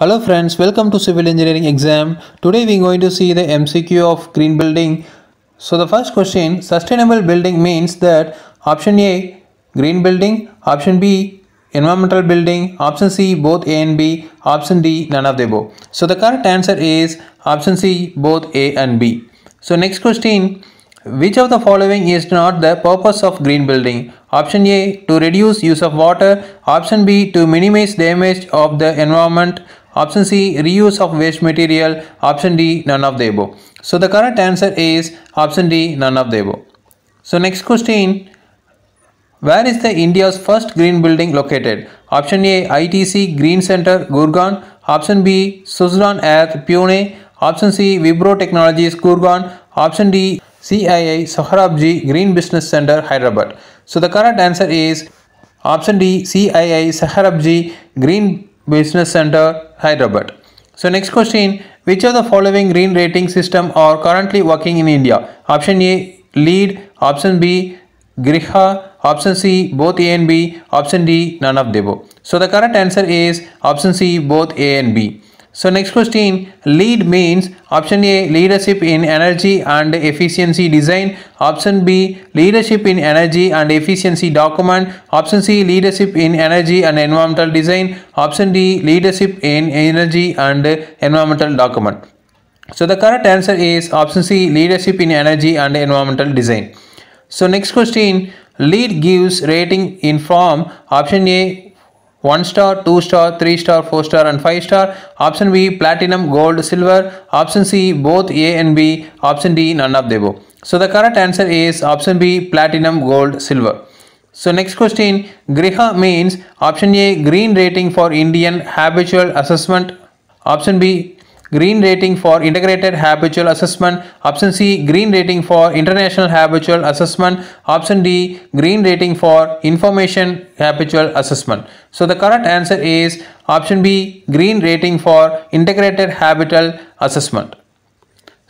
Hello friends, welcome to civil engineering exam. Today we are going to see the MCQ of green building. So the first question, sustainable building means that option A, green building, option B, environmental building, option C, both A and B, option D, none of the above. So the correct answer is option C, both A and B. So next question, which of the following is not the purpose of green building? Option A to reduce use of water, option B to minimize damage of the environment, option C reuse of waste material, option D none of the above. So the correct answer is option D none of the above. So next question where is the India's first green building located? Option A ITC Green Center Gurgaon, option B Suzlon Earth Pune, option C Wipro Technologies Gurgaon, option D CII Sohrabji Green Business Center Hyderabad. So the correct answer is option D CII Sohrabji Green Business Center Hyderabad. So next question which of the following green rating system are currently working in India? Option A LEED, option B Griha, option C both A and B, option D none of the above. So the correct answer is option C both A and B. So next question, LEED means option A leadership in energy and efficiency design, option B leadership in energy and efficiency document, option C leadership in energy and environmental design, option D leadership in energy and environmental document. So the correct answer is option C leadership in energy and environmental design. So next question, LEED gives rating in form. Option A 1 star, 2 star, 3 star, 4 star and 5 star. Option B platinum, gold, silver. Option C both A and B. Option D none of the above. So the correct answer is option B platinum, gold, silver. So next question Griha means option A green rating for Indian habitual assessment. Option B green rating for integrated habitual assessment option c green rating for international habitual assessment option d green rating for information habitual assessment. So the correct answer is option b green rating for integrated habitual assessment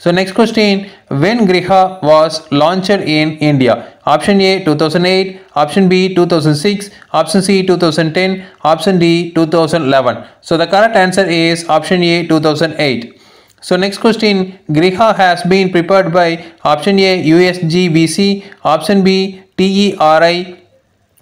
so next question, when Griha was launched in India? Option A 2008, option B 2006, option C 2010, option D 2011. So the correct answer is option A 2008. So next question, Griha has been prepared by option A USGBC, option B TERI,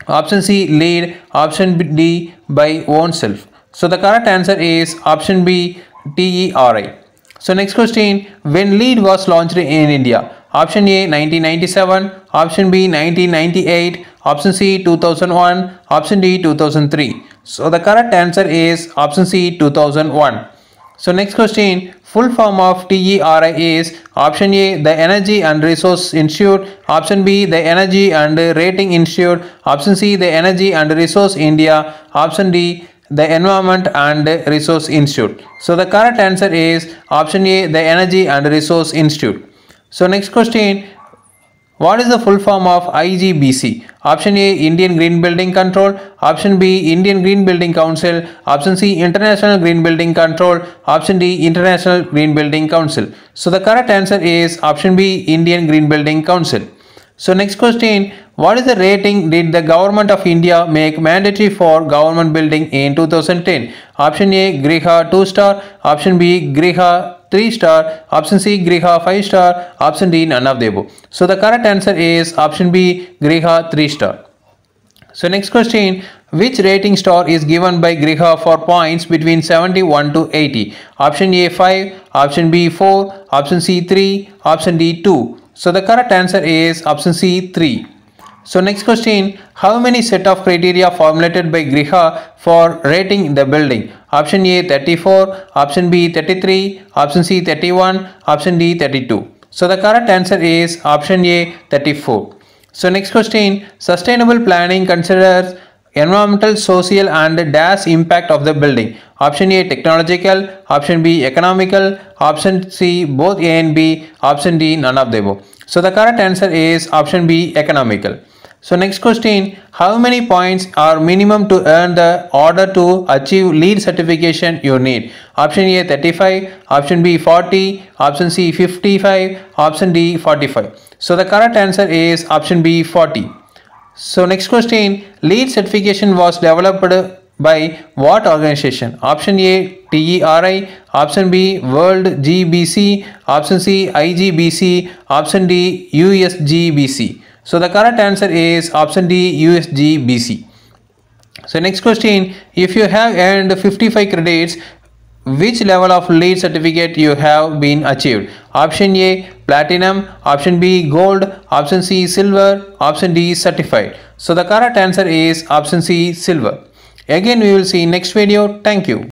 option C LEED, option D by oneself. So the correct answer is option B TERI. So next question, when LEED was launched in India? Option A 1997, option B 1998, option C 2001, option D 2003. So the correct answer is option C 2001. So next question, full form of TERI is option A the Energy and Resource Institute, option B the Energy and Rating Institute, option C the Energy and Resource India, option D the Environment and Resource Institute. So the correct answer is option A the Energy and Resource Institute. So next question what is the full form of IGBC? Option A Indian Green Building Control, option B Indian Green Building Council, option C International Green Building Control, option D International Green Building Council. So the correct answer is option B Indian Green Building Council. So next question, what is the rating did the government of India make mandatory for government building in 2010? Option A Griha 2 star, option B Griha 3 star, option C Griha 5 star, option D none of the above. So the correct answer is option B Griha 3 star. So next question, which rating star is given by Griha for points between 71 to 80? Option A 5, option B 4, option C 3, option D 2. So the correct answer is option C 3. So next question, how many set of criteria formulated by Griha for rating the building? Option A 34, option B 33, option C 31, option D 32. So the correct answer is option A 34. So next question, sustainable planning considers environmental, social and dash impact of the building. Option A technological, option B economical, option C both A and B, option D none of the above. So the correct answer is option B economical. So next question, how many points are minimum to earn the order to achieve LEED certification you need? Option A 35, option B 40, option C 55, option D 45. So the correct answer is option B 40. So next question, LEED certification was developed by what organization? Option A TERI, option B World GBC, option C IGBC, option D USGBC. So the correct answer is option D USGBC. So next question, if you have earned 55 credits, which level of LEED certificate you have been achieved? Option A platinum, option B gold, option C silver, option D certified. So the correct answer is option C silver. Again we will see next video. Thank you.